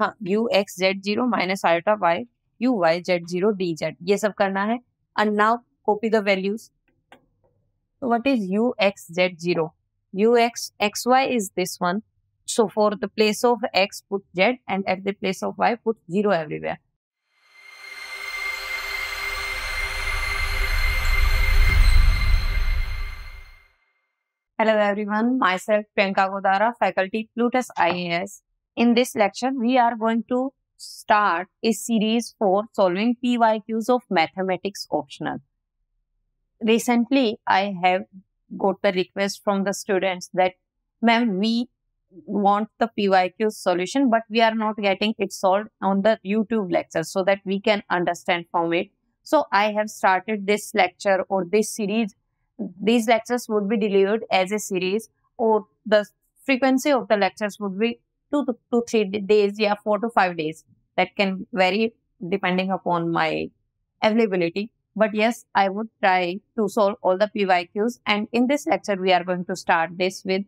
हाँ U X Z zero minus iota Y U Y Z zero D Z ये सब करना है। And now copy the values what is U X Z zero U X X Y is this one so for the place of X put Z and at the place of Y put zero everywhere Hello everyone, myself Priyanka Godara, faculty Plutus IAS, In this lecture, we are going to start a series for solving PYQs of mathematics optional. Recently, I have got the request from the students that, ma'am, we want the PYQ solution, but we are not getting it solved on the YouTube lecture so that we can understand from it. So I have started this lecture or this series these lectures would be delivered as a series or the frequency of the lectures would be two to, three days yeah four to five days. That can vary depending upon my availability. But yes i would try to solve all the pyqs and in this lecture we are going to start this with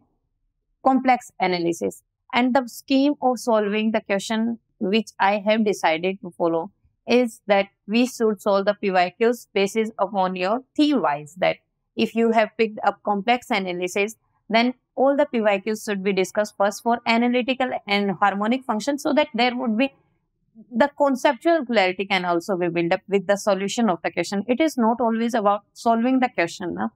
complex analysis and the scheme of solving the question which i have decided to follow is that we should solve the pyqs basis upon your theme wise that if you have picked up complex analysis, then all the PYQs should be discussed first for analytical and harmonic function so that there would be the conceptual clarity can also be built up with the solution of the question. It is not always about solving the question. No?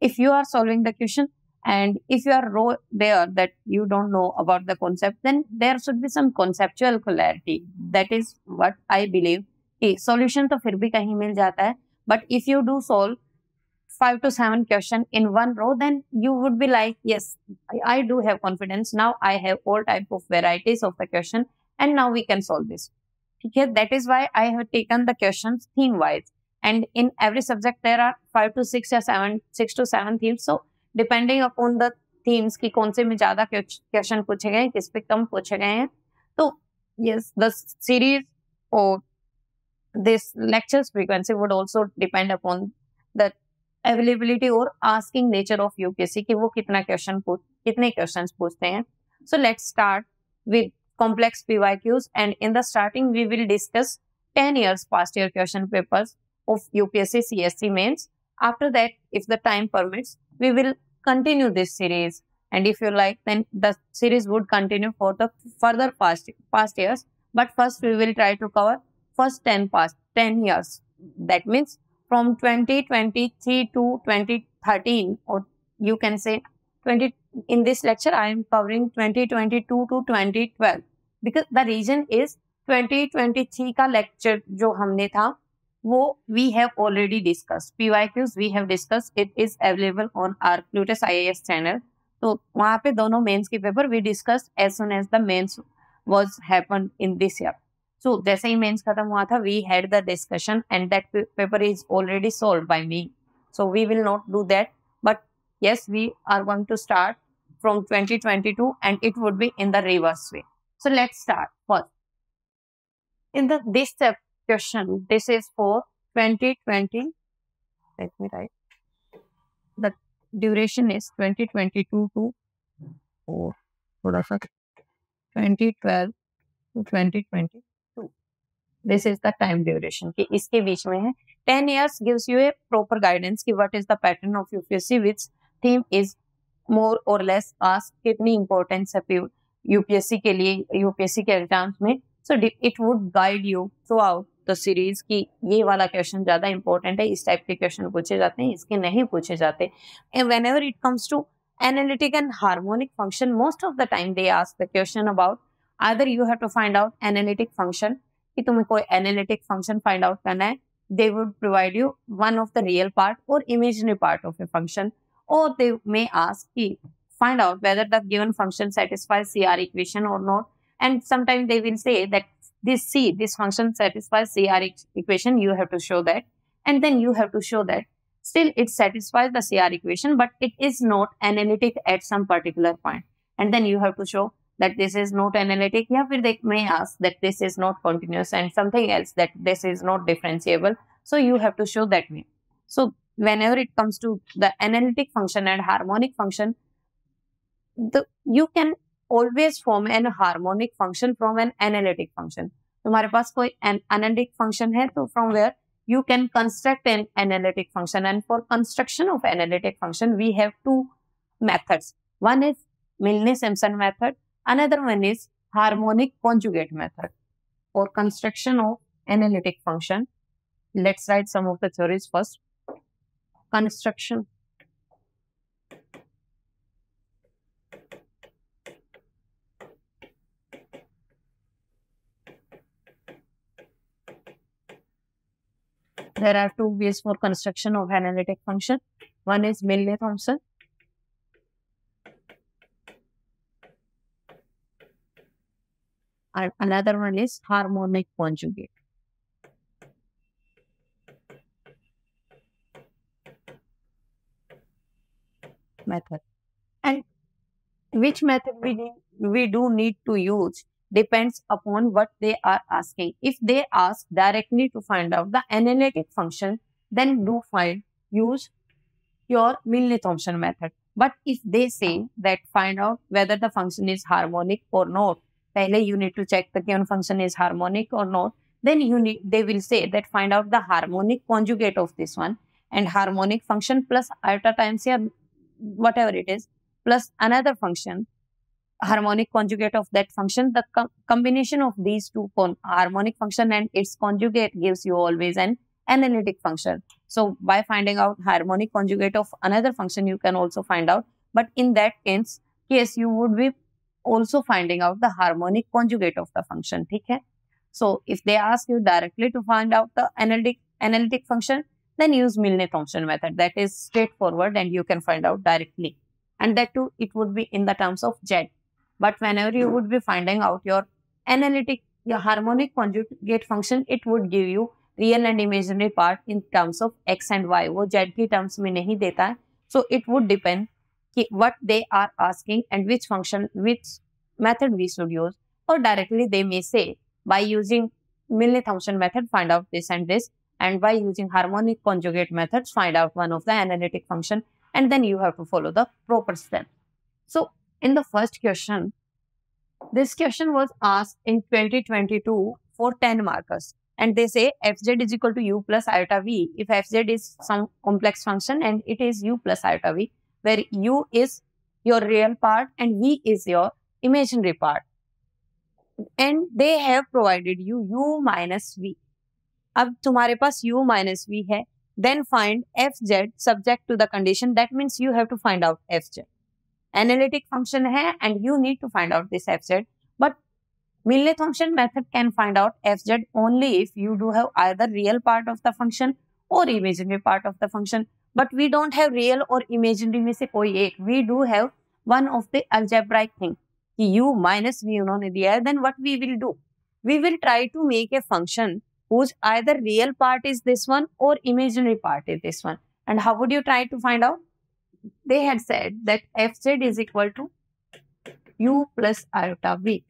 If you are solving the question and if you are there that you don't know about the concept, then there should be some conceptual clarity. That is what I believe. A solution to fir bhi kahin mil jata hai. But if you do solve, five to seven question in one row, then you would be like, yes, I, I do have confidence. Now I have all type of varieties of the question and now we can solve this. Okay, that is why I have taken the questions theme wise. And in every subject, there are five to six or seven, six to seven themes. So depending upon the themes की कौन से में ज्यादा question पूछे गए किस पे कम पूछे गए हैं तो yes the series or this lectures frequency would also depend upon the availability और आस्किंग नेचर ऑफ यूपीएससी कि वो कितना क्वेश्चन कितने क्वेश्चन पूछते हैं so let's start with complex PYQs and in the starting we will discuss 10 years past year question papers of UPSC CSC mains. After that, if the time permits, we will continue this series. And if you like, then the series would continue for the further past, past years. But first we will try to cover first 10 past 10 years. That means from 2023 to 2013 or you can say 20 in this lecture, i am covering 2022 to 2012 because the reason is 2023 का lecture जो हमने था, वो we have already discuss P Y Qs we have discuss it is available on our Plutus I S channel तो वहाँ पे दोनों mains के paper we discuss as soon as the mains was happen in this year so जैसे ही mains खत्म हुआ था we had the discussion and that paper is already solve by me so we will not do that but yes we are going to start from twenty twenty two and it would be in the reverse way so let start for in the this question this is for twenty twenty right the duration is twenty twenty two four थोड़ा सा twenty twelve to twenty twenty this is the time duration की इसके बीच में है। Ten years gives you a proper guidance की what is the pattern of UPSC which theme is more और less ask कितनी इंपॉर्टेंस है यूपीएससी के लिए यूपीएससी के एग्ज़ाम्स में। So it would guide you throughout the series की ये वाला क्वेश्चन ज़्यादा इंपॉर्टेंट है, इस टाइप के क्वेश्चन पूछे जाते हैं, इसके नहीं पूछे जाते। Whenever it comes to analytic and harmonic function, most of the time they ask the question about either you have to find out analytic function कि तुम्हें कोई एनालिटिक फ़ंक्शन फाइंड आउट करना है they would provide you one of the real part और imaginary part of a function और they may ask कि find out whether the given function satisfies C R equation और not and sometime they will say that this C this function satisfies C R equation you have to show that and then you have to show that still it satisfies the C R equation but it is not analytic at some particular point and then you have to show that this is not analytic yeah फिर they may ask that this is not continuous and something else that this is not differentiable. So you have to show that way. So whenever it comes to the analytic function and harmonic function the you can always form an harmonic function from an analytic function. तुम्हारे पास an analytic function है from where you can construct an analytic function. And for construction of analytic function we have two methods. One is Milne Thomson method another one is harmonic conjugate method. For construction of analytic function, let's write some of the theories first. Construction There are two ways for construction of analytic function. One is Milne-Thomson. And another one is harmonic conjugate. Method. And which method we, we do need to use depends upon what they are asking. If they ask directly to find out the analytic function, then do find, use your Milne-Thomson method. But if they say that find out whether the function is harmonic or not, pehle you need to check the given function is harmonic or not, then you need, they will say that find out the harmonic conjugate of this one and harmonic function plus iota times here, whatever it is, plus another function harmonic conjugate of that function, the co combination of these two harmonic function and its conjugate gives you always an analytic function. So by finding out harmonic conjugate of another function, you can also find out. But in that case, case you would be also finding out the harmonic conjugate of the function. Okay? So if they ask you directly to find out the analytic, analytic function, then use Milne-Thomson method. That is straightforward and you can find out directly. And that too, it would be in the terms of Z. But whenever you would be finding out your analytic, your harmonic conjugate function, it would give you real and imaginary part in terms of x and y. वो Z की terms में नहीं देता है So it would depend what they are asking and which function, which method we should use. Or directly they may say by using Milne-Thomson method, find out this and this. And by using harmonic conjugate methods, find out one of the analytic function. And then you have to follow the proper steps. So in the first question, this question was asked in 2022 for 10 markers. And they say fz is equal to u plus iota v if fz is some complex function and it is u plus iota v, where you is your real part and V is your imaginary part. And they have provided you u minus v. अब तुम्हारे पास u minus v है then find fz subject to the condition that means you have to find out fz analytic function hai and you need to find out this fz but Milne Thomson method can find out fz only if you do have either real part of the function or imaginary part of the function But we don't have real or imaginary में से कोई एक. We do have one of the algebraic thing. कि u minus v उन्होंने दिया है. Then what we will do? We will try to make a function whose either real part is this one or imaginary part is this one. And how would you try to find out? they had said that fz is equal to u plus iota v,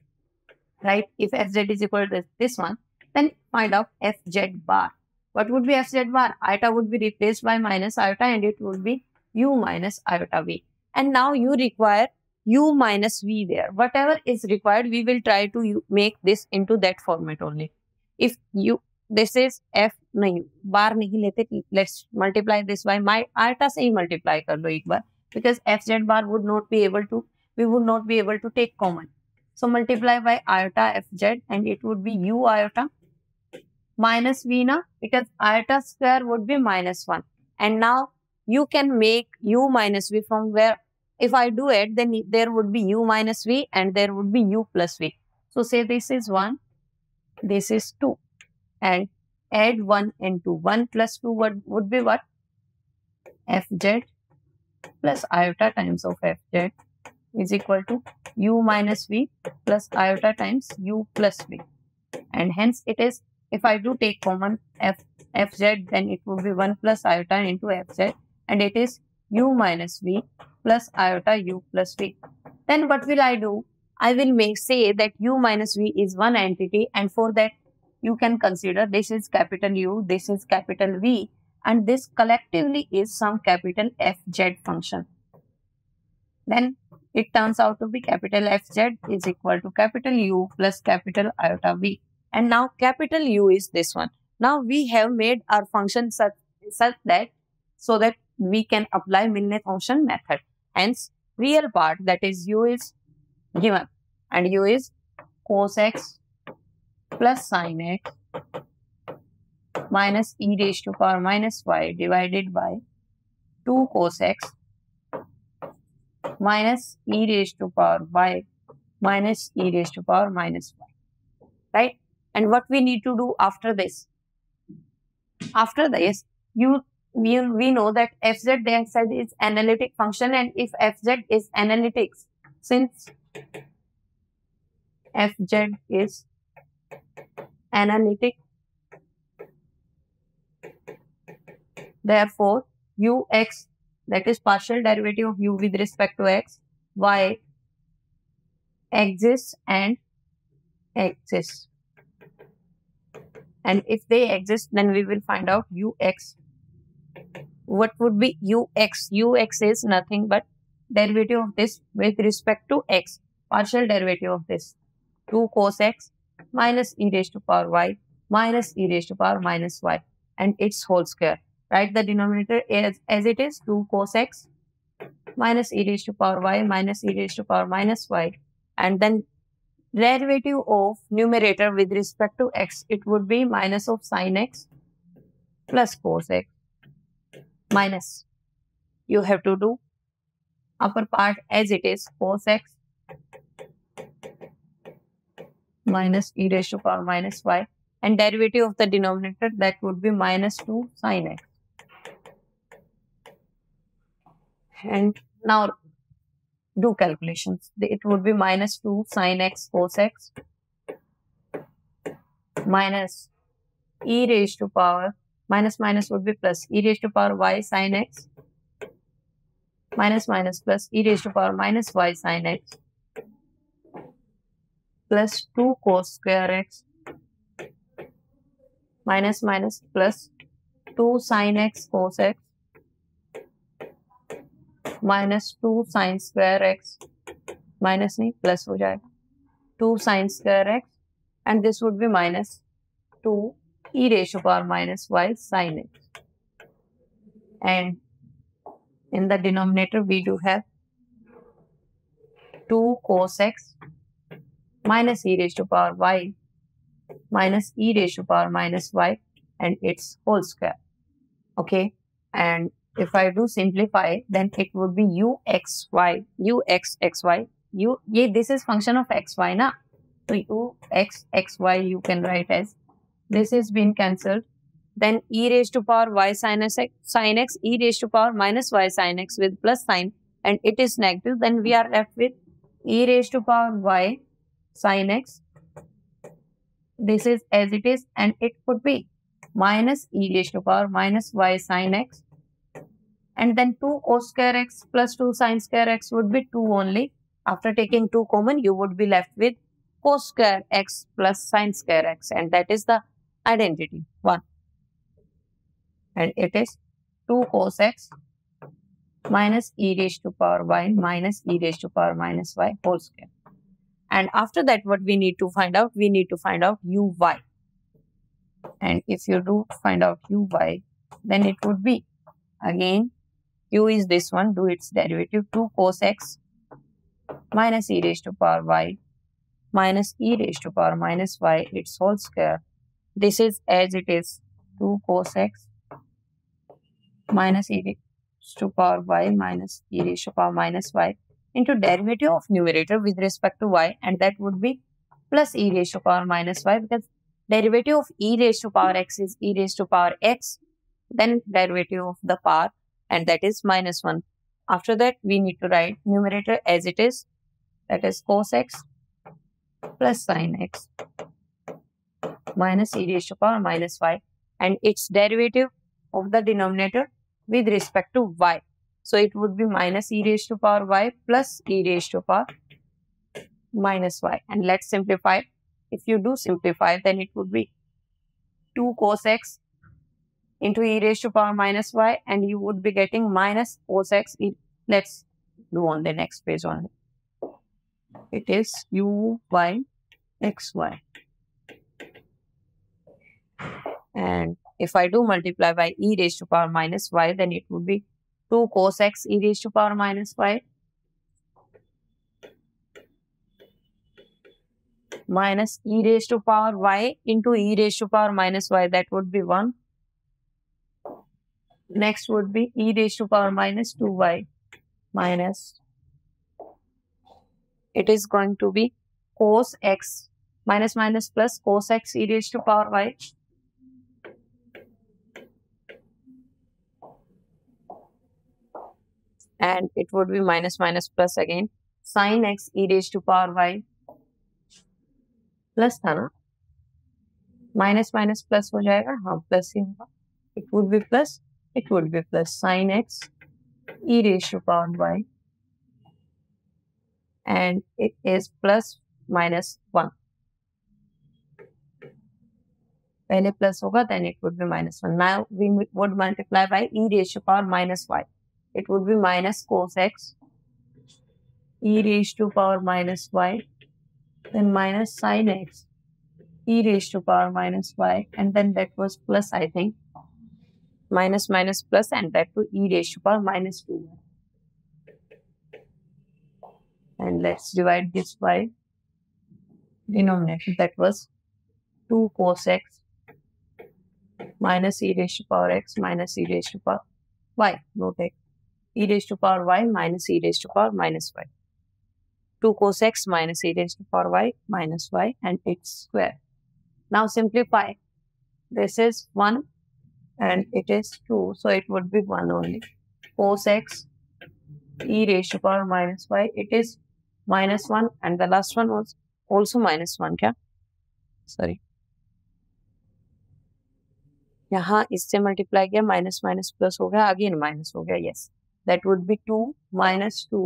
right? If fz is equal to this one, then find out fz bar. What would be fz bar? Iota would be replaced by minus iota and it would be u minus iota v. And now you require u minus v there. Whatever is required, we will try to make this into that format only. If you this is F नहीं बार नहीं लेते let's multiply this by माई आर्टा से ही multiply कर लो एक बार because F Z bar would not be able to we would not be able to take common so multiply by iota fz and it would be u iota minus v na because iota square would be minus 1 and now you can make u minus v from where if I do it then there would be u minus v and there would be u plus v so say this is 1 this is 2 and add 1 into 1 plus 2 would, would be what? fz plus iota times of fz is equal to u minus v plus iota times u plus v. And hence it is, if I do take common f fz, then it would be 1 plus iota into fz and it is u minus v plus iota u plus v. Then what will I do? I will make say that u minus v is one entity and for that you can consider this is capital U, this is capital V and this collectively is some capital FZ function. Then it turns out to be capital Fz is equal to capital U plus capital iota V. And now capital U is this one. Now we have made our function such, such that so that we can apply Milne Thomson method. Hence, real part that is U is given and U is cos x plus sin x minus e raised to power minus y divided by 2 cos x minus e raised to power y minus e raised to power minus y. Right? And what we need to do after this? After this, you we, we know that fz dx is analytic function and if fz is analytics, since fz is analytic, therefore ux that is partial derivative of u with respect to x, y exists and exists. And if they exist, then we will find out ux. What would be ux? ux is nothing but derivative of this with respect to x. Partial derivative of this. 2 cos x minus e raised to power y minus e raised to power minus y and its whole square write the denominator as, as it is 2 cos x minus e raised to power y minus e raised to power minus y and then derivative of numerator with respect to x it would be minus of sin x plus cos x minus. You have to do upper part as it is cos x minus e raised to power minus y and derivative of the denominator that would be minus 2 sin x. And now do calculations. It would be minus 2 sine x cos x minus e raised to power minus minus would be plus e raised to power y sine x minus minus plus e raised to power minus y sine x plus 2 cos square x minus minus plus 2 sine x cos x minus two sine square X minus नहीं plus हो जाएगा two sine square X and this would be minus to e raised to power minus y sin x. And in the denominator, we do have 2 cos x minus e raised to power y minus e raised to power minus y and its whole square. Okay. And if I do simplify, then it would be uxy, uxxy, u, yeah, this is function of xy, na? So uxxy you can write as, this is been cancelled. Then e raised to power y sin x, sin x, e raised to power minus y sin x with plus sign and it is negative, then we are left with e raised to power y sin x. This is as it is and it could be minus e raised to power minus y sin x and then 2 cos square x plus 2 sin square x would be 2 only. After taking 2 common, you would be left with cos square x plus sin square x and that is the identity 1. And it is 2 cos x minus e raised to power y minus e raised to power minus y whole square. And after that, what we need to find out? We need to find out uy. And if you do find out uy, then it would be again u is this one, do its derivative 2 cos x minus e raised to power y minus e raised to power minus y its whole square. This is as it is 2 cos x minus e raised to power y minus e raised to power minus y into derivative of numerator with respect to y and that would be plus e raised to power minus y because derivative of e raised to power x is e raised to power x then derivative of the power and that is minus 1. After that, we need to write numerator as it is, that is cos x plus sin x minus e raised to power minus y and its derivative of the denominator with respect to y. So, it would be minus e raised to power y plus e raised to power minus y. And let's simplify. If you do simplify, then it would be 2 cos x into e raised to power minus y and you would be getting minus cos x. Let's do on the next page only. it is u y x y. And if I do multiply by e raised to power minus y, then it would be 2 cos x e raised to power minus y minus e raised to power y into e raised to power minus y. That would be 1. Next would be e raised to power minus 2y minus it is going to be cos x minus minus plus cos x e raised to power y and it would be minus minus plus again sin x e raised to power y plus था ना minus minus plus हो जाएगा हाँ plus ही होगा it would be plus it would be plus sine x E ratio power y and it is plus minus 1. पहले plus होगा then it would be minus 1. Now we would multiply by e raised to power minus y. It would be minus cos x e raised to power minus y then minus sine x e raised to power minus y and then that was plus I think minus minus plus and that to e raised to power minus 2 and let's divide this by denominator that was 2 cos x minus e raised to power x minus e raised to power y note x e raised to power y minus e raised to power minus y 2 cos x minus e raised to power y minus y and x square. Now simplify. This is 1 and it is 2. So it would be 1 only. Cos x e raised to power minus y. It is minus 1 and the last one was also minus 1 क्या sorry यहाँ इससे multiply किया minus minus plus हो गया again minus हो गया yes that would be to minus two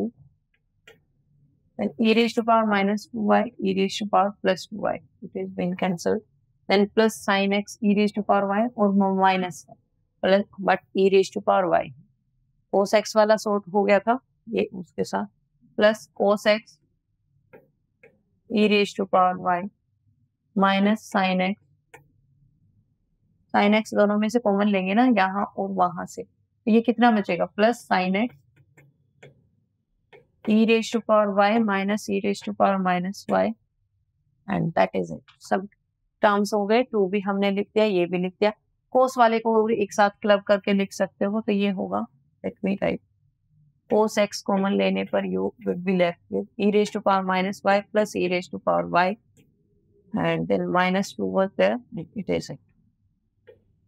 Then e raised to power minus 2y, e raised to power plus 2y. It is being cancelled. Then plus sin x e raised to power y और minus plus but e raised to power y. cos x वाला sort हो गया था ये उसके साथ plus cos x e raised to power y minus sin x sin x दोनों में से कॉमन लेंगे ना यहाँ और वहाँ से तो ये कितना बचेगा plus sin x e raised to power y minus e raised to power minus y and that is it सब टर्म्स हो गए टू भी हमने लिख दिया ये भी लिख दिया कोस वाले को एक साथ क्लब करके लिख सकते हो तो ये होगा let me write cos x common लेने पर you would be left with e raised to power minus y plus e raised to power y and then minus 2 was there it is it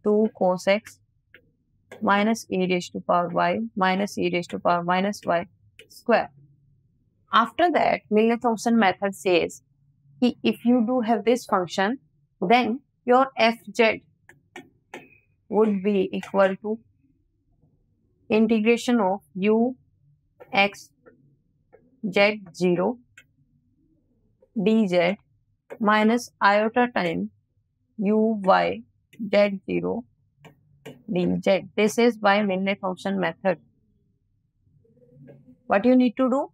2 cos x minus e raised to power y minus e raised to power minus y square After that, Milne-Thomson method says if you do have this function, then your fz would be equal to integration of u x z 0 dz minus iota time u y z 0 dz. This is by Milne-Thomson method. What you need to do?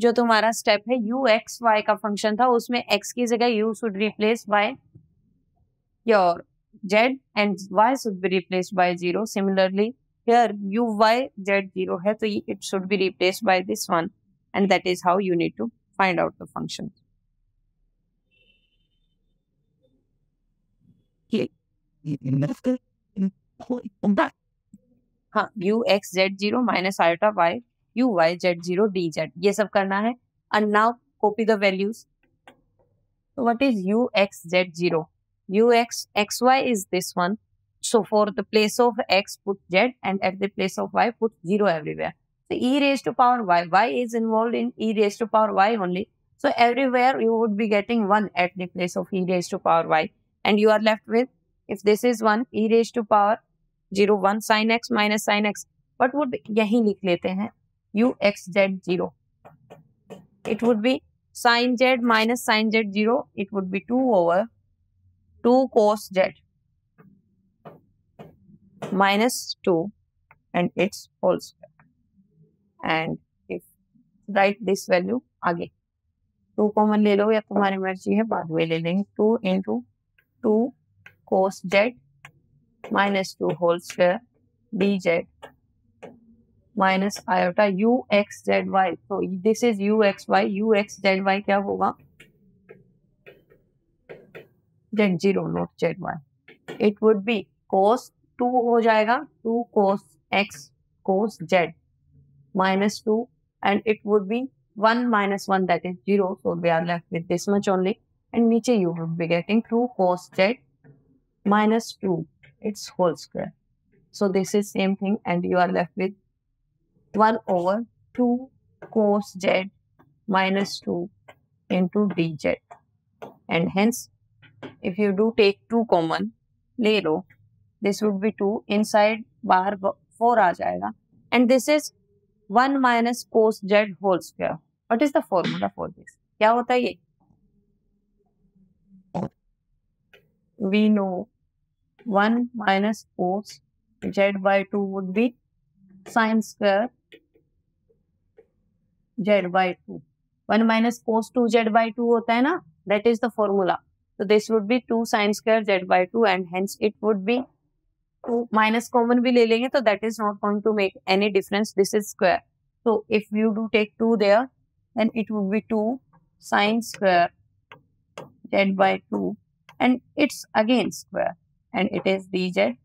जो तुम्हारा step है you x Y का function था उसमें x की जगह you should replace by your z and y should be replaced by zero. Similarly, here u y z 0 hai, so it should be replaced by this one. And that is how you need to find out the function. हाँ U X Z zero minus iota Y U Y Z zero D Z ये सब करना है and now copy the values what is U X Z zero 0 u x x y is this one so for the place of x put z and at the place of y put 0 everywhere so e raised to power y y is involved in e raised to power y only so everywhere you would be getting 1 at the place of e raised to power y and you are left with if this is 1 e raised to power 0 1 sin x minus sin x what would be यही लिख लेते हैं u x z 0. It would be sine z minus sine z 0. It would be 2 over 2 cos z minus 2 and its whole square. And if write this value again. Two common ले लो या तुम्हारी मर्ज़ी है, बाद में ले लेंगे two into two cos Z minus two whole square D Z minus iota U X Z Y तो this is U X Y U X Z Y क्या होगा Z zero note Z why it would B cos to हो जाएगा to cos x cos Z minus 2 and it would be 1 minus 1 that is 0. So we are left with this much only and niche you would be getting 2 cos z minus 2 its whole square. So this is same thing and you are left with 1 over 2 cos z minus 2 into dz and hence if you do take 2 common ले लो this would be 2 inside बाहर 4 आ जाएगा and this is 1 minus cos z whole square. What is the formula for this? क्या होता है ये? We know 1 minus cos z by 2 would be sine square z by 2. 1 minus cos 2 z by 2 होता है ना? That is the formula. So this would be 2 sin square z by 2 and hence it would be 2 minus common bhi le lenge so that is not going to make any difference. This is square. So if you do take 2 there then it would be 2 sin square z by 2 and it's again square and it is dz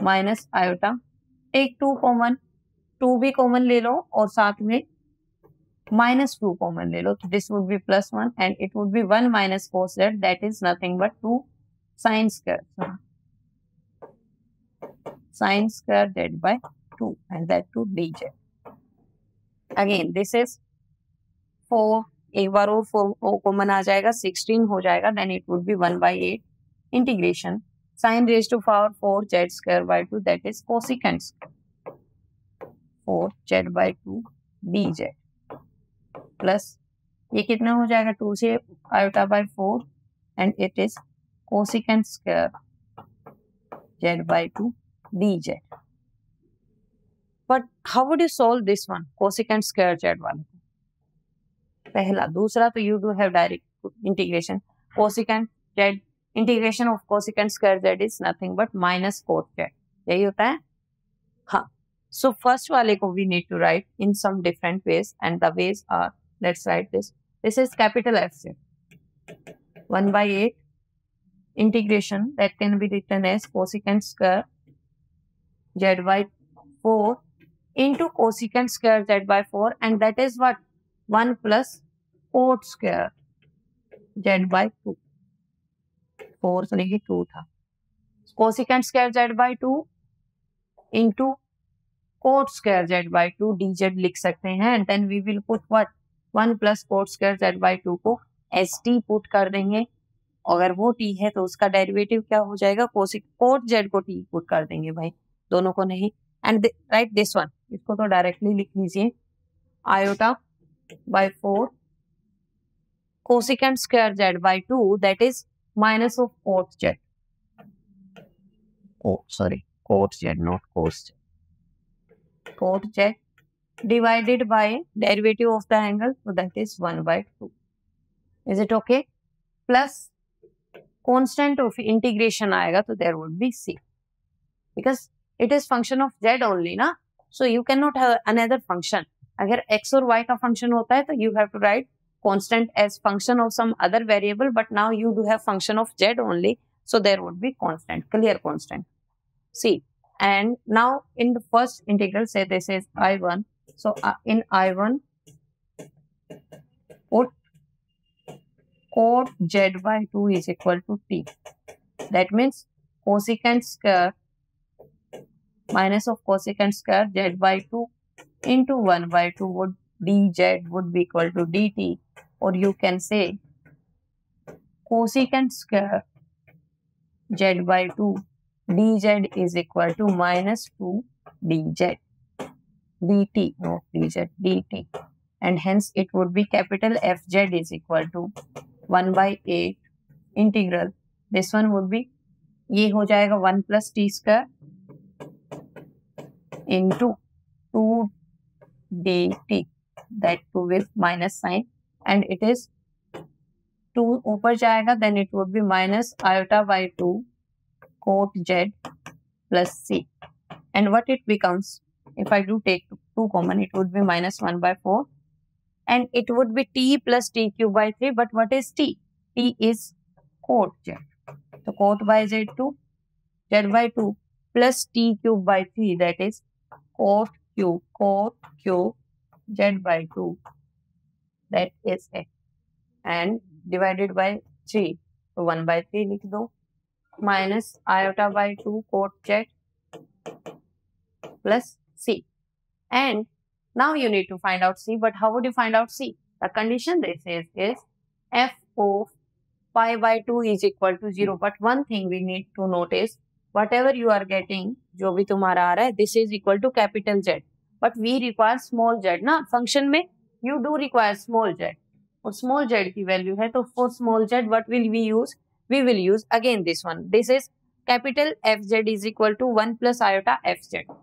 minus iota. Take 2 common. 2 bhi common le lo aur साथ mein minus two common ले लो तो this would be plus one and it would be one minus cos Z that is nothing but two sine square sine square z by 2 and that to dz. Again, this is 4. एक बार वो four ओ common आ जाएगा 16 हो जाएगा then it would be 1 by 8 integration sine raise to power 4 Z square by 2 that is cosecant 4 Z by 2 D Z plus ये कितना हो जाएगा? Two say iota by four and it is cosecant square Z by two D Z but how would you solve this one cosecant square Z one पहला, दूसरा तो you do have direct integration cosecant z integration of cosecant square z is nothing but minus cot z यही होता है? हाँ. So first वाले को we need to write in some different ways and the ways are let's write this. This is capital F. 1 by 8 integration that can be written as cosecant square z by 4 into cosecant square z by 4 and that is what 1 plus cot square z by 2 4 सुनिए कि 2 था cosecant square z by 2 into cot square z by 2 dz लिख सकते हैं and then we will put what 1 plus cot square z by 2 को S t put कर देंगे। अगर वो टी है तो उसका डेरिवेटिव क्या हो जाएगा? कोसिक कोट जेड को टी पुट कर देंगे भाई। दोनों को नहीं। एंड राइट दिस वन इसको तो डायरेक्टली लिख लीजिए। Iota by four cosecant square z by two that is minus of cot z. Oh sorry cot z not cos z cot z divided by derivative of the angle. So, that is 1 by 2. Is it okay? Plus constant of integration aayega. So, there would be C. Because it is function of Z only na. So, you cannot have another function. If X or Y ka function hota hai, you have to write constant as function of some other variable. But now you do have function of Z only. So, there would be constant, clear constant. C. And now in the first integral, say this is I1 so uh, in i1 put cot z by 2 is equal to t. That means cosecant square minus of cosecant square z by 2 into 1 by 2 would dz would be equal to dt. Or you can say cosecant square z by 2 dz is equal to minus 2 dz dt not dz dt and hence it would be capital fz is equal to 1 by 8 integral this one would be ये हो जाएगा 1 plus t square into 2 dt that 2 with minus sign and it is to ऊपर जाएगा then it would be minus iota by to cot z plus c and what it becomes if I do take 2 common, it would be minus 1 by 4. And it would be t plus t cube by 3. But what is t? t is cot z. So cot by z2, z by 2 plus t cube by 3. That is cot cube, cot cube z by 2. That is it. And divided by 3. So 1 by 3 लिख दो minus iota by 2 cot z plus c. And now you need to find out c. But how would you find out c? The condition they say is f of pi by 2 is equal to 0. But one thing we need to notice, whatever you are getting, जो भी तुम्हारा आ रहा है, this is equal to capital Z. But we require small z ना function में you do require small z. और small z की value है तो for small z what will we use? We will use again this one. This is capital Fz is equal to 1 plus iota Fz.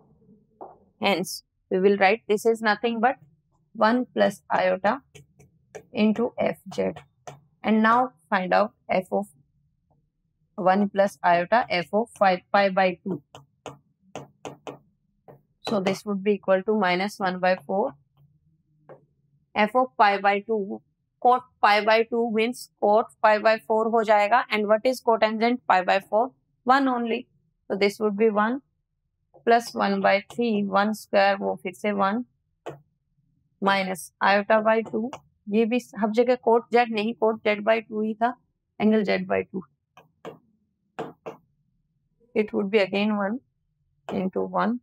Hence, we will write this is nothing but 1 plus iota into fz. And now find out f of 1 plus iota f of 5 pi by 2. So this would be equal to minus 1 by 4. f of pi by 2 cot pi by 2 means cot pi by 4 ho jayega and what is cotangent pi by 4 1 only so this would be 1 plus one by three one square वो फिर से one minus iota by two ये भी हर जगह cot z नहीं cot z by two ही था angle z by two it would be again one in one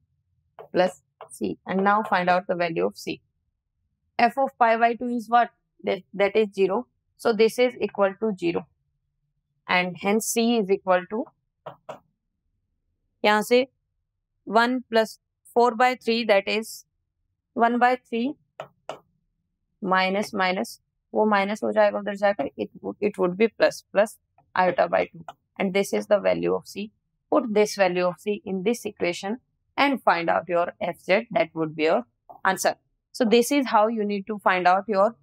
plus c and now find out the value of c f of five by two is what that is zero so this is equal to zero and hence c is equal to यहाँ से 1 plus 4 by 3 that is 1 by 3 minus minus वो minus हो जाएगा उधर जाकर it it would iota by 2 and this is the value of c. Put this value of c in this equation and find out your fz that would be your answer. So this is how you need to find out your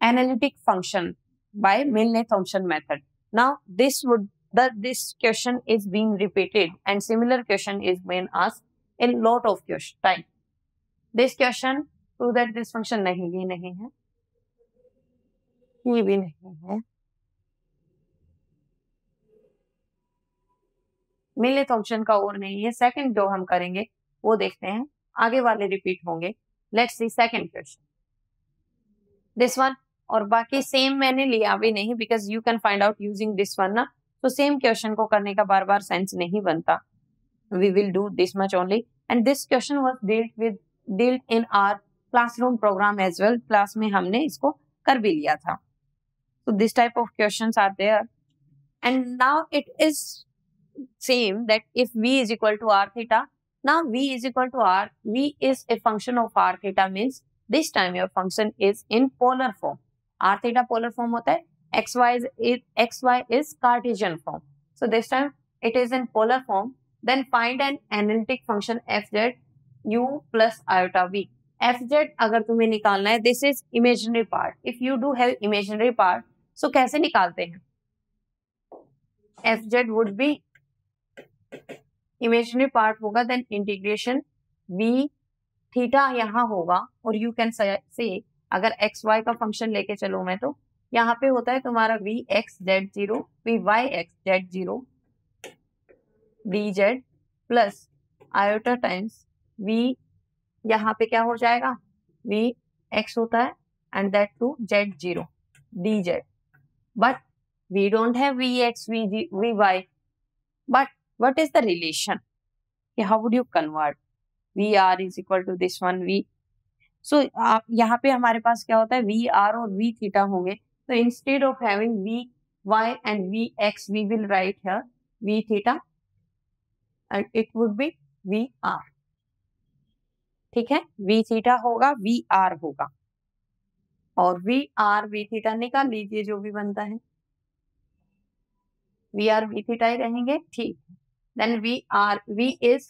analytic function by Milne Thomson method. Now this would that this question is being repeated and similar question is being asked a lot of question time this question prove that this function nahi ye nahi hai ये भी नहीं है मिले Thompson का और नहीं है second जो हम करेंगे वो देखते हैं आगे वाले रिपीट होंगे let's see second question this one और बाकी सेम मैंने लिया भी नहीं because you can find out using this one ना तो सेम क्वेश्चन को करने का बार बार सेंस नहीं बनता। We will do this much only and this question was dealt with dealt in our classroom programme as well class में हमने इसको कर भी लिया था। तो this type of question are there and now it is same that if v is equal to r theta, now v is equal to r, v is a function of r theta means this time your function is in polar form. R theta polar form होता है xy is xy is cartesian form so this time it is in polar form then find an analytic function fz u plus iota v fz अगर तुम्हें निकालना है this is imaginary part if you do have imaginary part so कैसे निकालते हैं fz would be imaginary part होगा then integration v theta यहाँ होगा और यू कैन से अगर एक्स वाई का फ़ंक्शन लेके चलो मैं तो यहाँ पे होता है तुम्हारा v x z zero v y x z zero d z plus iota times v यहाँ पे क्या हो जाएगा? वी एक्स होता है and that to z zero d z but we don't have v x v g v y but what is the relation? Okay, how would you v vr is equal to this one v. So uh, यहाँ पे हमारे पास क्या होता है? V r और v theta होंगे। So instead of having Vy and Vx, we will write here V theta and it would be Vr. ठीक है V theta होगा Vr होगा और V R V theta निकाल लीजिए जो भी बनता है V R V theta ही रहेंगे ठीक then r V is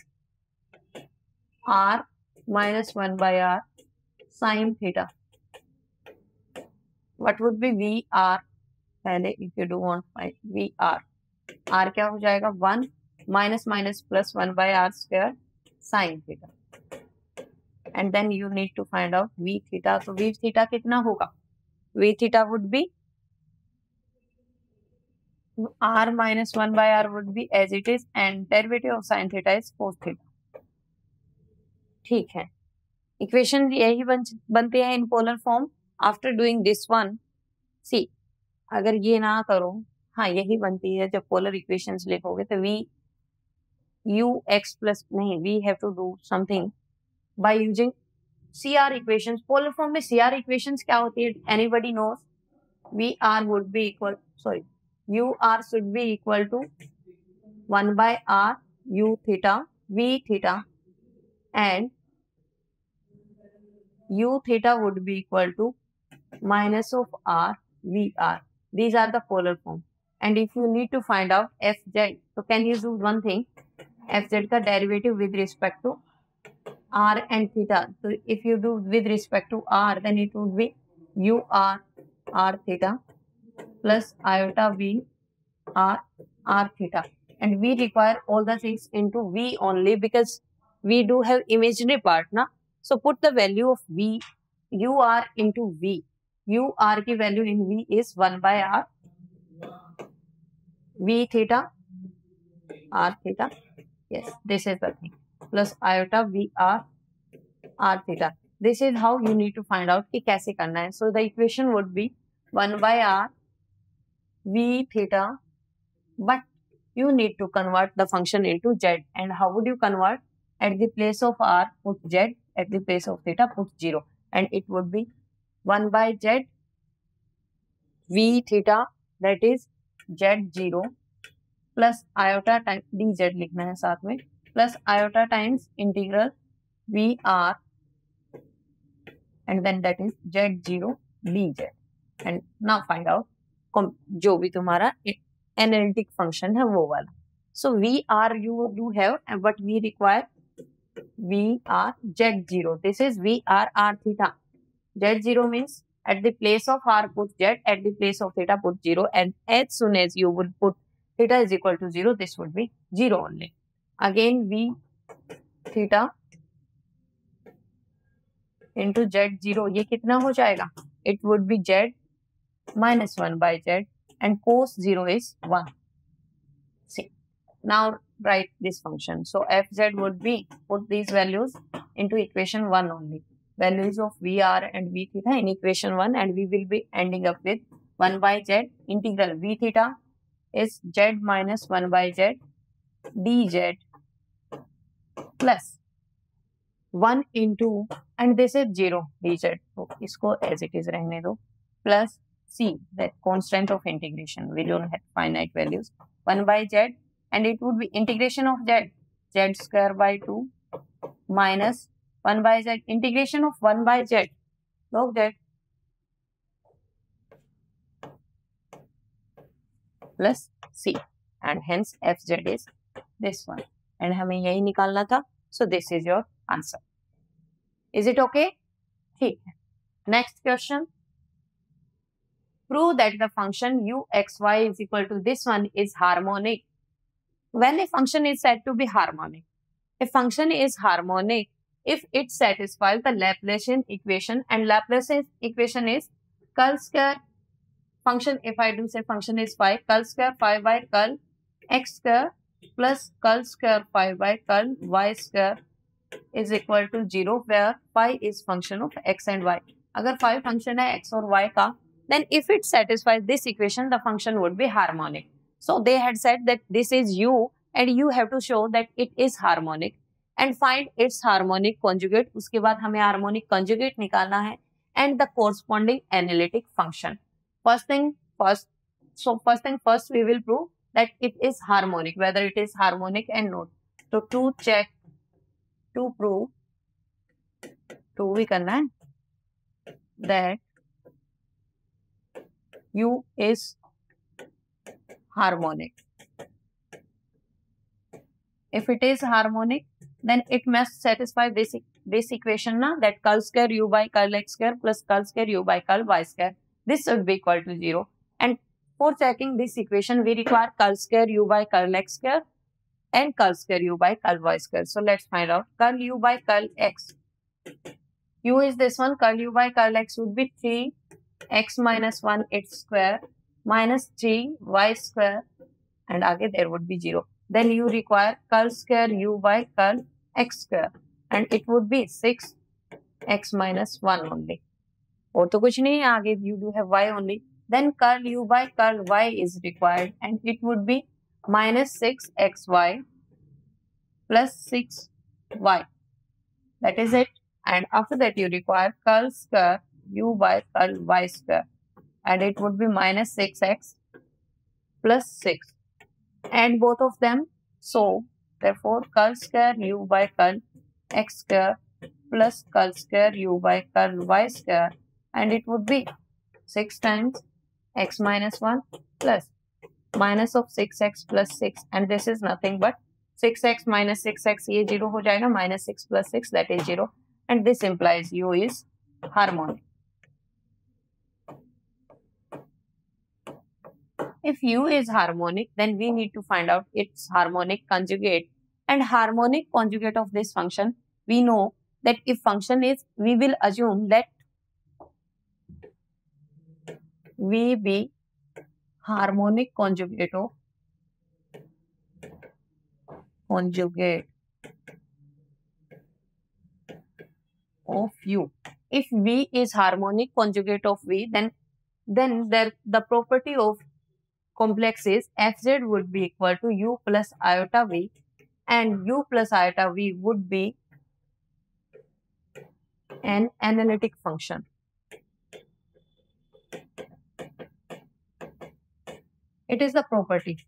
R minus 1 by R sine theta. What would be v r? पहले if you do want find v r r क्या हो जाएगा? One minus minus plus one by r square sine theta and then you need to find out v theta तो v theta कितना होगा? V theta would be r minus 1 by r would be as it is and derivative of sin theta is cos theta. ठीक है। Equation यही बन, बनते हैं in polar form after doing this one c अगर ये ना करो हाँ यही बनती है जब पोलर इक्वेशंस लिखोगे तो वी यू एक्स प्लस नहीं we have to do something by using c r equation polar form में सी आर इक्वेशन क्या होती है? Anybody knows v r would be equal sorry u r should be equal to 1 by r, u theta, v theta, and u theta would be equal to minus of r, vr. These are the polar form. And if you need to find out fz, so can you do one thing? fz ka derivative with respect to r and theta. So if you do with respect to r, then it would be u r r theta plus iota v r r theta and we require all the things into v only because we do have imaginary part na so put the value of v u r into v u r की value in v is one by r v theta r theta yes this is thing plus iota v r r theta this is how you need to find out कि कैसे करना है. So the equation would be one by r v theta but you need to convert the function into z and how would you convert at the place of r put z at the place of theta put zero and it would be one by z v theta that is z zero plus iota time d z लिखना है साथ में plus iota times integral v r and then that is z zero d z and ना find out जो भी तुम्हारा analytic function है वो वाला। So we are you you have but we require v r z zero. This is v r r theta Z zero means at the place of r put z at the place of theta put 0 and as soon as you would put theta is equal to 0 this would be 0 only again v theta into z0 ये कितना हो जाएगा it would be z minus 1 by z and cos 0 is 1. See, now write this function. So fz would be, put these values into equation 1 only. Values of vr and v theta in equation 1 and we will be ending up with 1 by z integral v theta is z minus 1 by z dz plus 1 into and this is 0 dz. So, इसको as it is रहने दो plus C, the constant of integration. We don't have finite values. 1 by z and it would be integration of z, z square by 2 minus 1 by z, integration of 1 by z, log z plus C and hence fz is this one. And हमें यही निकालना था. So this is your answer. Is it okay? ठीक है. Next question. prove that the function uxy is equal to this one is harmonic. When a function is said to be harmonic, a function is harmonic if it satisfies the Laplacian equation and Laplacian equation is curl square function if I do say function is phi curl square phi by curl x square plus curl square phi by curl y square is equal to 0 where phi is function of x and y. अगर phi function है x और y का then if it satisfies this equation, the function would be harmonic. So they had said that this is u and you have to show that it is harmonic And find its harmonic conjugate उसके बाद हमें harmonic conjugate निकालना है and the corresponding analytic function first thing first so first thing first we will prove that it is harmonic whether it is harmonic and not तो to check to prove to भी करना है that U is harmonic. If it is harmonic, then it must satisfy this, this equation na, that curl square u by curl x square plus curl square u by curl y square. This should be equal to 0. And For checking this equation, we require curl square u by curl x square and curl square u by curl y square. So let's find out curl u by curl x. u is this one, curl u by curl x would be 3 x minus 1 x square minus 3 y square and again there would be 0. Then you require curl square u by curl x square and it would be 6 x minus 1 only. और तो कुछ नहीं आगे you do have y only. Then curl u by curl y is required and it would be minus 6xy plus 6y. That is it. And after that you require curl square u by curl y square. And it would be minus 6x plus 6. And both of them. So, therefore, curl square u by curl x square plus curl square u by curl y square. And it would be 6 times x minus 1 plus minus of 6x plus 6 and this is nothing but 6x minus 6x ये 0 हो जाएगा minus 6 plus 6 that is 0 and this implies u is harmonic. If u is harmonic then we need to find out its harmonic conjugate and harmonic conjugate of this function we know that if function is we will assume that v be harmonic conjugate of conjugate of u. If v is harmonic conjugate of v, then then there the property of complex is fz would be equal to u plus iota v and u plus iota v would be an analytic function. It is the property.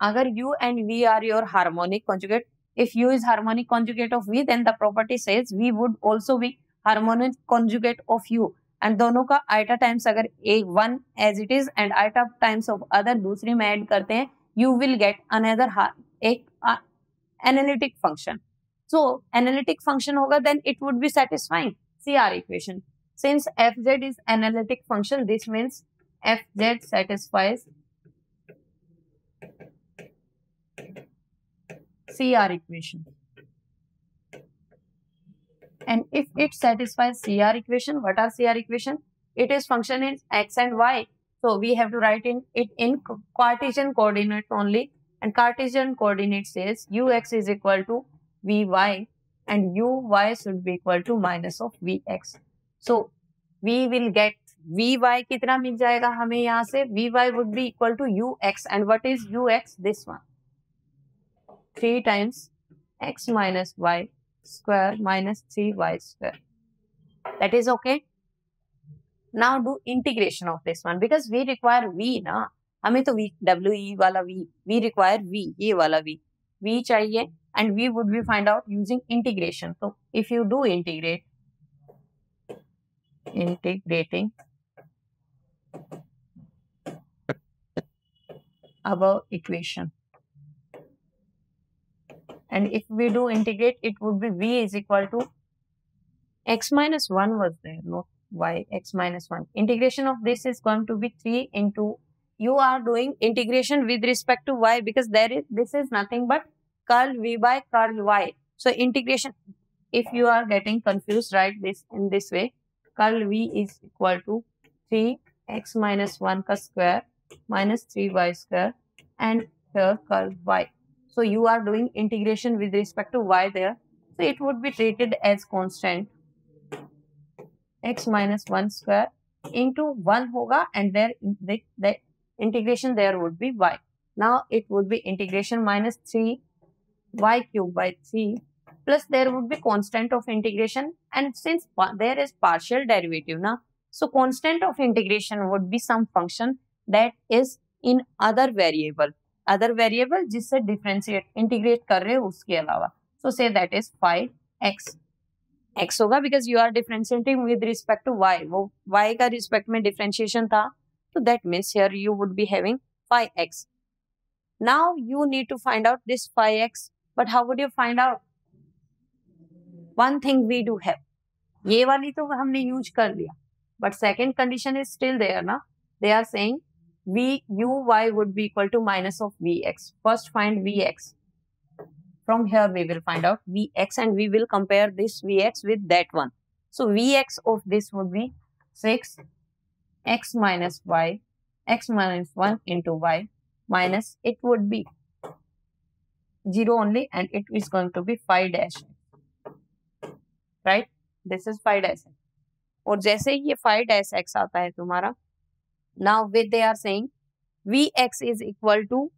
Agar u and v are your harmonic conjugate, if u is harmonic conjugate of v, then the property says v would also be harmonic conjugate of u. And दोनों का iota times अगर एक one as it is and iota times of other दूसरी में add करते हैं you will get another एक analytic function so analytic function होगा then it would be satisfying c r equation since f z is analytic function this means f z satisfies c r equation. And if it satisfies CR equation, what are CR equation? It is function in x and y. So we have to write in it in Cartesian coordinate only. And Cartesian coordinate says ux is equal to vy and uy should be equal to minus of vx. So we will get vy कितना मिल जाएगा हमें यहाँ से vy would be equal to ux and what is ux? This one. 3 times x minus y square minus 3y square. That is okay. Now do integration of this one because we require v na. हमें तो v w e वाला v we require v ये वाला v v चाहिए and we would be find out using integration. So if you do integrate integrating above equation and if we do integrate, it would be v is equal to x minus 1 was there, not y, x minus 1. Integration of this is going to be 3 into, you are doing integration with respect to y because there is, this is nothing but curl v by curl y. So integration, if you are getting confused, write this in this way. Curl v is equal to 3 x minus 1 ka square minus 3y square and here curl y. So you are doing integration with respect to y there. So it would be treated as constant x minus 1 square into 1 hoga and there the, the integration there would be y. Now it would be integration minus 3 y cube by 3 plus there would be constant of integration and since there is partial derivative now so constant of integration would be some function that is in other variable other variable जिससे differentiate integrate कर रहे हो उसके अलावा। So से that is five x x होगा because you are differentiating with respect to y वो Y का रिस्पेक्ट में डिफ्रेंशिएशन था तो that means here you would be having five x now you need to find out this five x but how would you find out one thing we do have ये वाली तो हमने use कर लिया but second condition is still there ना? They are saying v uy would be equal to minus of vx. First find vx. From here we will find out vx and we will compare this vx with that one. So vx of this would be 6 x minus y x minus 1 into y minus it would be 0 only and it is going to be 5 dash right this is 5 dash और जैसे ही ये 5 dash x आता है तुम्हारा now with they are saying Vx is equal to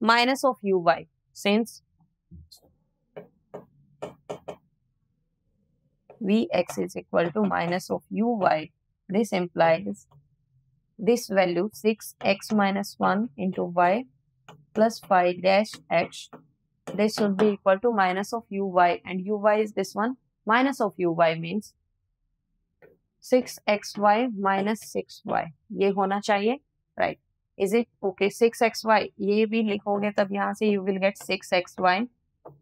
minus of Uy since Vx is equal to minus of Uy. This implies this value 6x minus 1 into y plus 5 dash x. This should be equal to minus of uy and uy is this one. Minus of uy means six x y minus six y ये होना चाहिए right is it okay six x y ये भी लिखोगे तब यहाँ से you will get six x y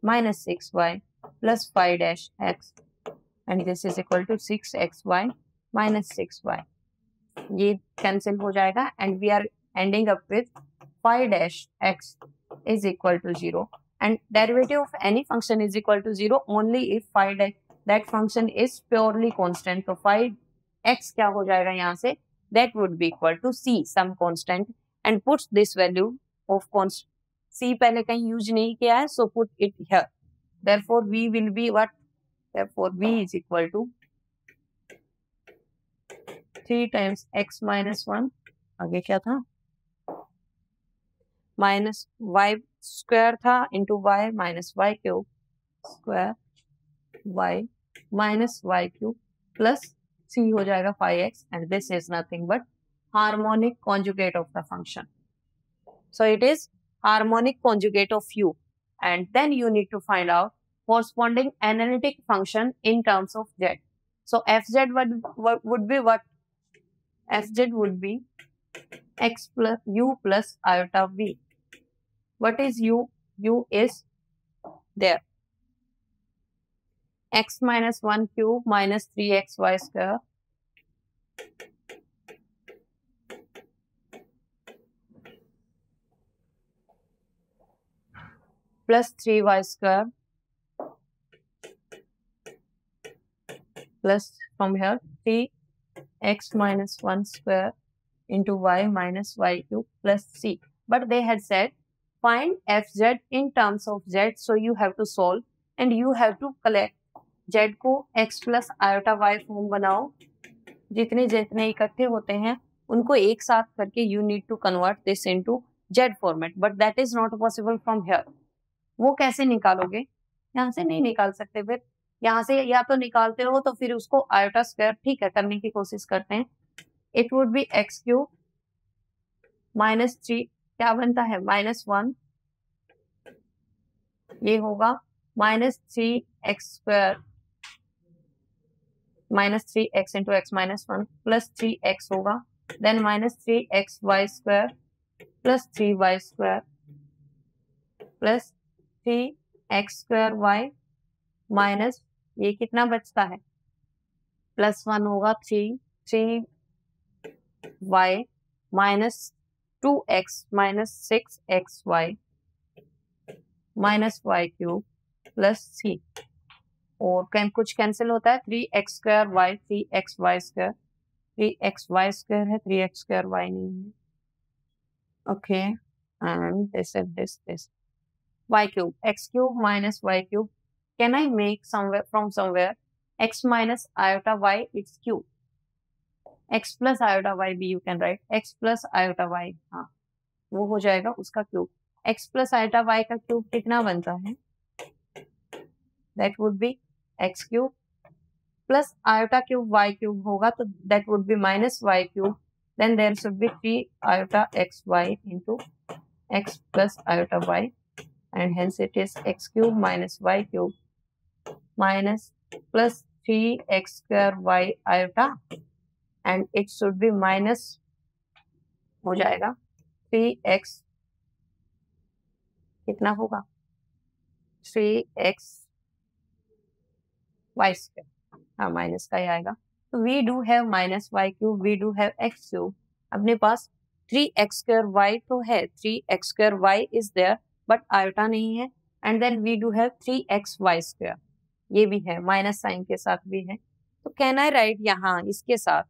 minus six y plus five dash x and this is equal to six x y minus six y ये cancel हो जाएगा and we are ending up with five dash x is equal to 0 and derivative of any function is equal to 0 only if phi that function is purely constant. So phi x क्या हो जाएगा यहाँ से? That would be equal to c some constant and put this value of c पहले कहीं यूज़ नहीं किया है so put it here therefore we will be what therefore is equal to three times x minus one आगे क्या था? Minus Y square था into y minus y cube square y minus y cube plus c हो जाएगा 5x and this is nothing but harmonic conjugate of the function. So it is harmonic conjugate of u and then you need to find out corresponding analytic function in terms of z. So fz would, would be what? fz would be x plus u plus iota v. What is u? u is there x minus 1 cube minus 3xy square plus 3y square plus from here 3x minus 1 square into y minus y cube plus c. But they had said find fz in terms of z so you have to solve and you have to collect z को x plus iota y form बनाओ। जितने जितने इकट्ठे होते हैं, उनको एक साथ करके you need to convert this into z format but that is not possible from here वो कैसे निकालोगे? यहाँ से नहीं निकाल सकते फिर। यहाँ से या तो निकालते हो तो फिर उसको आयोटा स्क्वायर ठीक है, करने की कोशिश करते हैं। It would be x cube minus three क्या बनता है? माइनस वन ये होगा। Minus three x square minus three x into x minus one plus three x होगा then minus three x y square plus three y square plus three x square y minus ये कितना बचता है? Plus one होगा three three y minus two x minus six x y minus y cube plus c और कैम कुछ cancel होता है three x square y three x y square three x y square है थ्री एक्स स्क्र वाई नहीं है। Okay y cube x cube minus y cube can I make somewhere from somewhere x minus iota y it's cube x plus iota y be you can write x plus iota y हाँ वो हो जाएगा उसका cube x plus iota y का cube कितना बनता है? That would be x cube plus iota cube y cube होगा तो that would be minus y cube then there should be three iota x y into x plus iota y and hence it is x cube minus y cube minus plus 3x square y iota and it should be minus हो जाएगा 3x कितना होगा? 3x Y square. हाँ minus का ही आएगा। तो we do have minus y cube we do have x cube अपने पास थ्री एक्स स्क्र वाई तो है three x square y is there but iota नहीं है। And then we do have three x y square ये भी है minus sign के साथ भी है। तो कैन आई राइट यहाँ, इसके साथ?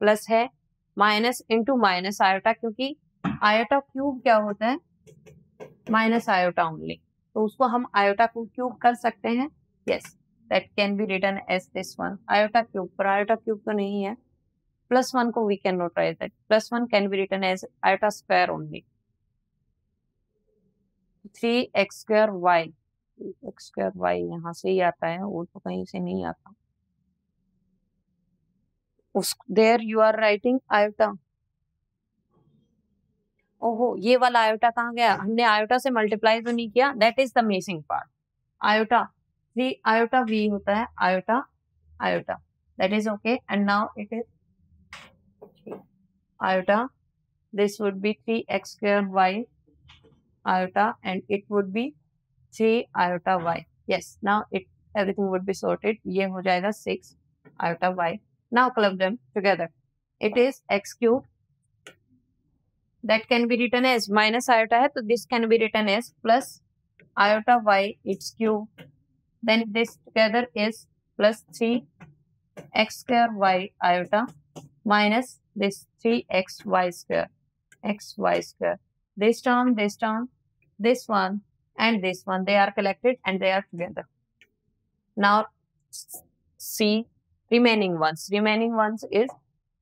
प्लस है माइनस इंटू माइनस आयोटा क्योंकि आयोटा क्यूब क्या होता है? माइनस आयोटा ओनली तो उसको हम आयोटा को क्यूब कर सकते हैं। Yes that can be written as this one iota cube पर आयोटा क्यूब तो नहीं है। प्लस वन को we can note right that plus one can be written as iota square only three x square y x square y यहाँ से ही आता है, वो तो कहीं से नहीं आता। उस there you are writing iota ओहो, ये वाला आयोटा कहाँ गया? हमने आयोटा से मल्टीप्लाई तो नहीं किया। That is the missing part iota three iota we होता है iota iota that is okay and now it is iota this would be three x square y iota and it would be three iota y yes now it everything would be sorted ये हो जाएगा six iota y now club them together it is x cube that can be written as minus iota है तो this can be written as plus iota y it's cube then this together is plus 3 x square y iota minus this 3 y square x y square this term this term this one and this one they are collected and they are together now see remaining ones remaining ones is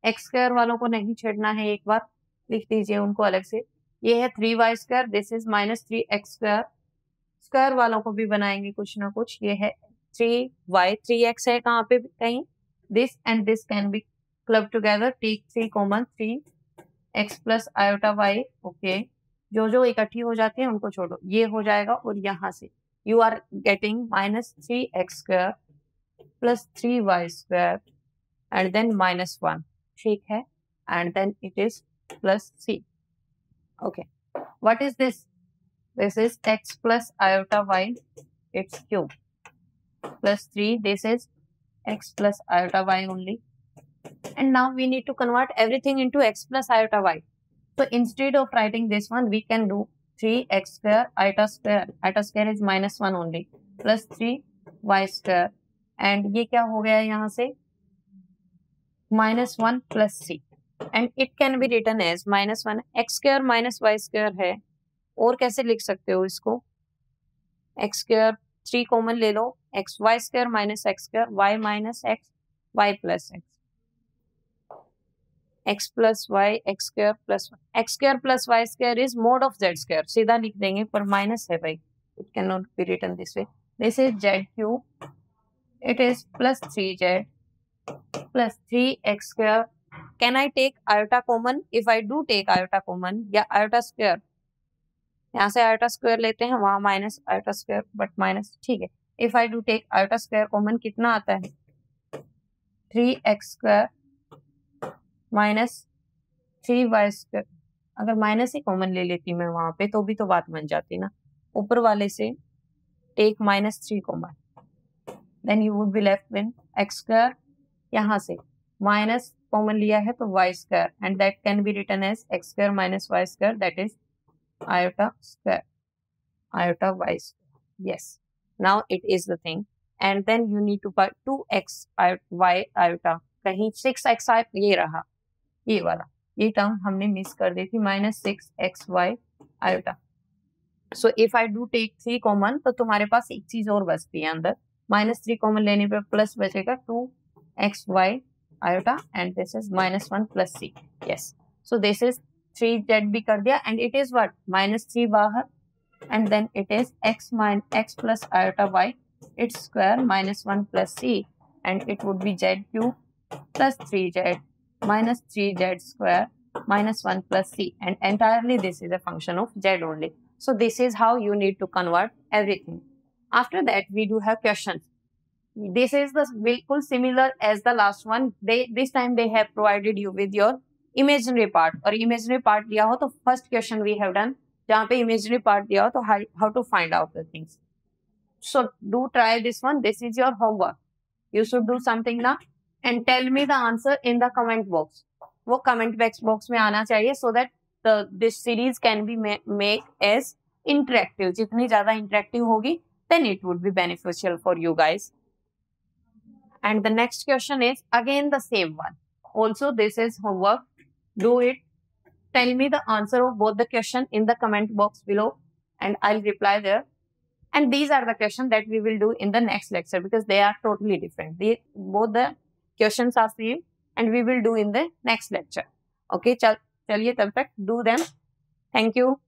x square वालों को नहीं छेड़ना है एक बार लिख दीजिए उनको अलग से ये है three y square this is minus three x square square वालों को भी बनाएँगे कुछ ना कुछ। ये है थ्री वाई थ्री एक्स है कहाँ पे कहीं। This and this can be club together take three common three x plus iota y okay जो जो इकट्ठी हो जाती है उनको छोड़ो। ये हो जाएगा और यहाँ से। You are getting minus three x square plus three y square and then minus one ठीक है? And then it is plus c. Okay What is this? This is x plus iota y, its cube. Plus 3, this is x plus iota y only. And now we need to convert everything into x plus iota y. So instead of writing this one, we can do 3x square iota square. Iota square is minus 1 only. Plus 3 y square. And ये क्या हो गया यहाँ से? Minus 1 plus c. And it can be written as minus one x square minus y square है और कैसे लिख सकते हो इसको? एक्स स्क्र थ्री कॉमन ले लो। X y square minus x square y minus x y plus x x plus y x square plus x square plus y square is mod of z square सीधा लिख देंगे, पर minus है भाई। It can not be written this way this is z cube plus three z plus three x square can I take iota common? If I do take iota common, या iota square यहाँ से iota square लेते हैं, वहाँ minus iota square but minus, ठीक है। If I do take iota square common कितना आता है? Three x square minus three y square. अगर माइनस ही कॉमन ले लेती मैं वहाँ पे तो भी तो बात बन जाती ना। ऊपर वाले से take minus three common. Then you would be left with x square यहाँ से। माइनस कॉमन लिया है तो y square. And that can be written as x square minus y square that is iota square iota y square yes now it is the thing and then you need to put 2x y iota कहीं 6x ये रहा ये वाला ये term हमने miss कर दी थी minus six x y iota so if I do take three common तो तुम्हारे पास एक चीज़ और बचती है अंदर माइनस थ्री कॉमन लेने पे प्लस बचेगा two x y iota and this is minus 1 plus c. Yes. So this 3z b kar diya and it is what? Minus 3 bahar and then it is x minus x plus iota y its square minus 1 plus c and it would be cube plus 3z minus 3z square minus 1 plus c and entirely this is a function of z only. So this is how you need to convert everything. After that we do have questions. this is the bilkul similar as the last one they this time they have provided you with your imaginary part और imaginary part दिया हो तो first question we have done जहाँ पे imaginary part दिया हो तो how to find out the things so do try this one this is your homework you should do something ना and tell me the answer in the comment box वो comment box box में आना चाहिए so that this series can be make as interactive जितनी ज़्यादा interactive होगी then it would be beneficial for you guys and the next question is again the same one also this is homework do it. Tell me the answer of both the question in the comment box below and i'll reply there. And these are the questions that we will do in the next lecture because they are totally different. They both the questions are same and we will do in the next lecture. Okay chal chaliye tab tak do them. Thank you